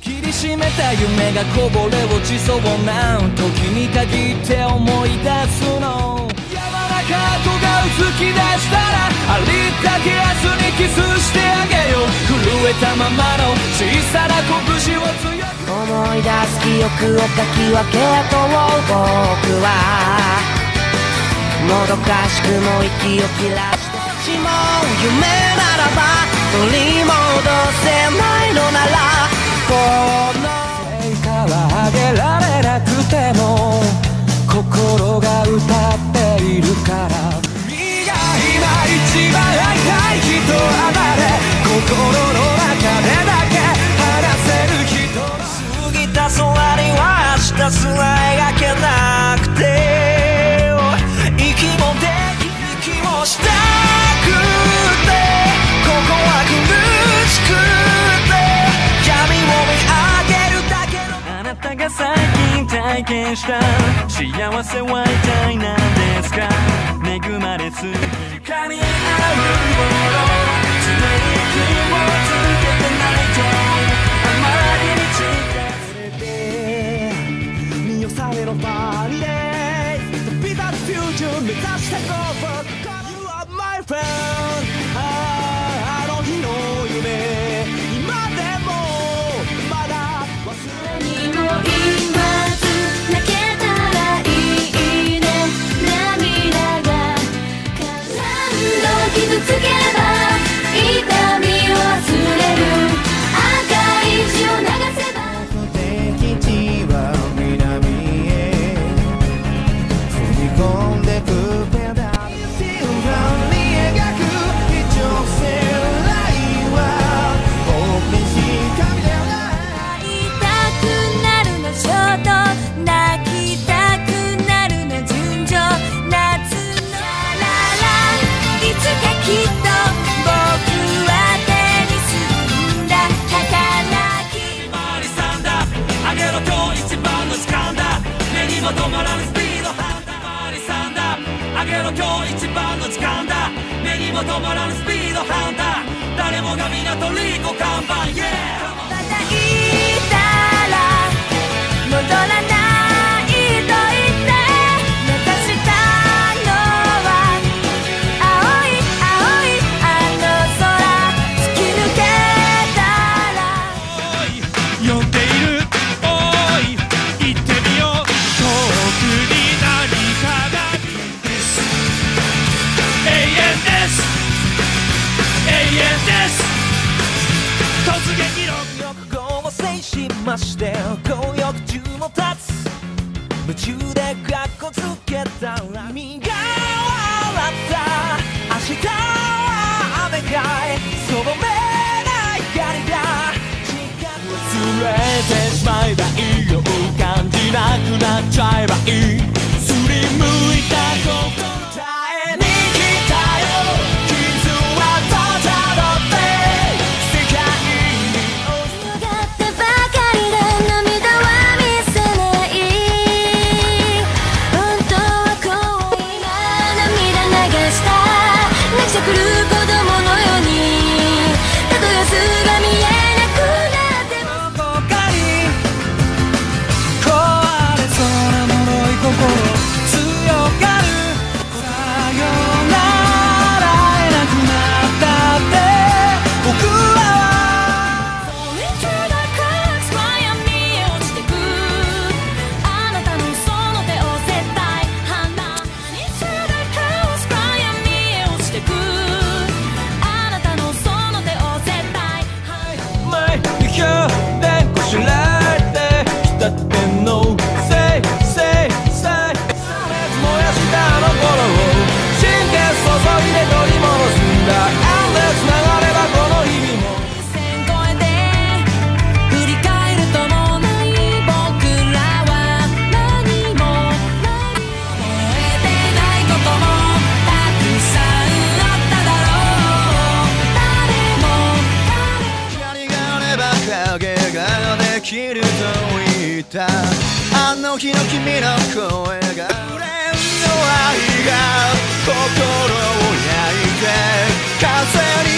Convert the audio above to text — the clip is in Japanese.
切り締めた夢がこぼれ落ちそうな時に限って思い出すの。山中湖が突き出したらありったけ明日にキスしてあげよう。震えたままの小さな拳を強く思い出す記憶をかき分けと僕は。もどかしくも息を切らしてしまう夢ならば取り戻は明日すら描けなくて息もでき息もしたくて。ここは苦しくて。闇を見上げるだけの。あなたが最近体験した。幸せは一体何ですか？恵まれずかに合うもの今日一番の時間だ。目にも止まらぬスピードハンター。誰もが港リーコ看板。Yeah! して強欲中も立つ夢中でカッコつけたら身が笑った明日は雨がいその目ない光が忘れてしまえばいいよ感じなくなっちゃえばいいすりむいた心耐るしたあの頃を神経注いで取り戻すんだ。エンレス流ればこの日々も線越えて振り返るともない僕らは何も何も覚えてないこともたくさんあっただろう。誰も誰も光があれば影ができると言った。あの日の君の声。心を焼いて風に